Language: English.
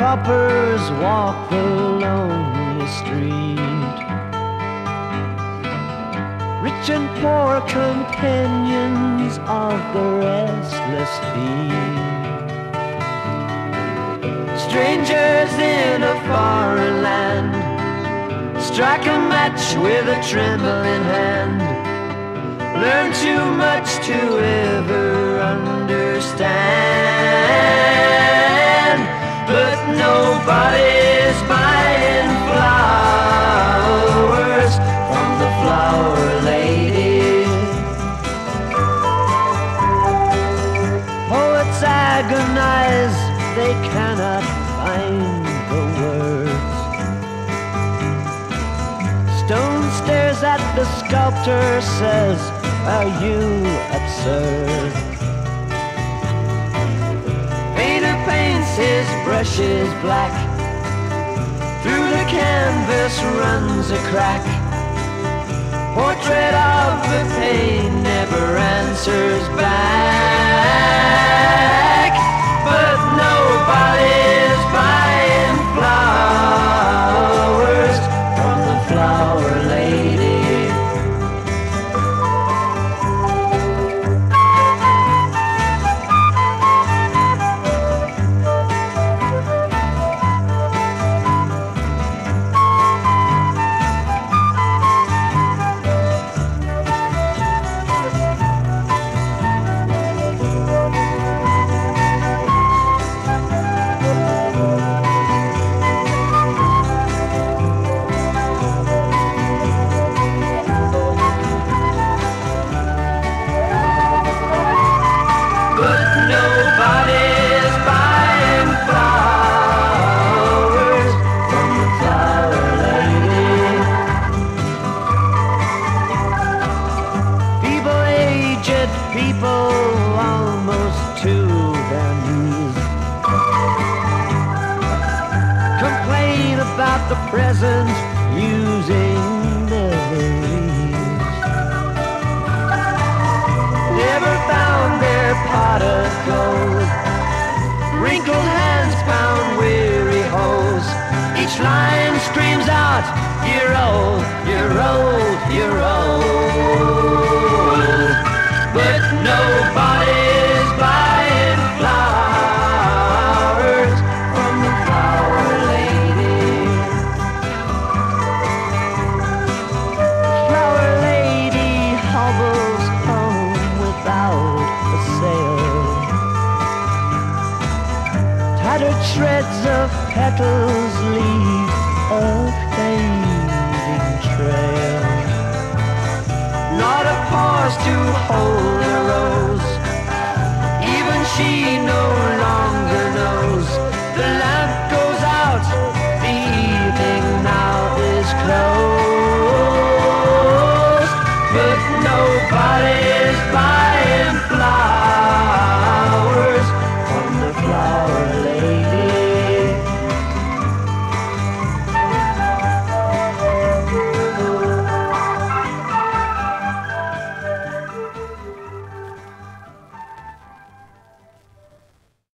paupers walk the lonely street. Rich and poor companions of the restless feet. Strangers in a foreign land strike a match with a trembling hand. Learn too much to ever understand, agonize, they cannot find the words. Stone stares at the sculptor, says, Are you absurd? Painter paints his brushes black. Through the canvas runs a crack. Portrait of the pain never answers back. People almost to their knees complain about the present using memories never found their pot of gold. Wrinkled hands found weary holes. Each line screams out, You're old, you're old, you're old. shreds of petals leave a fading trail. Not a pause to hold a rose. Even she no longer knows. The lamp goes out, the evening now is closed. But nobody